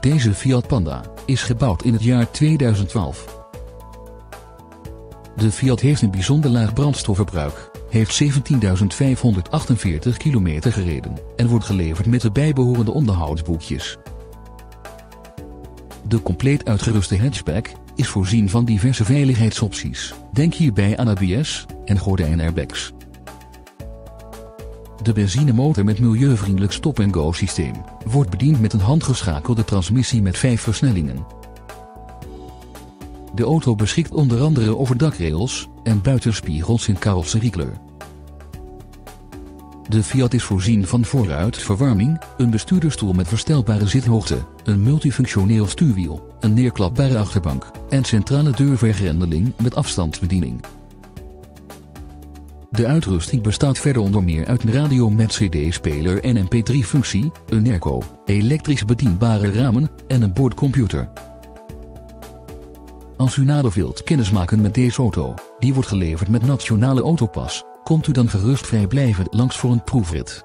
Deze Fiat Panda is gebouwd in het jaar 2012. De Fiat heeft een bijzonder laag brandstofverbruik, heeft 17.548 kilometer gereden en wordt geleverd met de bijbehorende onderhoudsboekjes. De compleet uitgeruste hatchback is voorzien van diverse veiligheidsopties. Denk hierbij aan ABS en gordijnairbags. De benzinemotor met milieuvriendelijk stop-and-go systeem wordt bediend met een handgeschakelde transmissie met vijf versnellingen. De auto beschikt onder andere over dakrails en buitenspiegels in carrosseriekleur. De Fiat is voorzien van vooruitverwarming, een bestuurderstoel met verstelbare zithoogte, een multifunctioneel stuurwiel, een neerklapbare achterbank en centrale deurvergrendeling met afstandsbediening. De uitrusting bestaat verder onder meer uit een radio met cd-speler en mp3-functie, een airco, elektrisch bedienbare ramen en een boordcomputer. Als u nader wilt kennismaken met deze auto, die wordt geleverd met Nationale Autopas, komt u dan gerust vrijblijvend langs voor een proefrit.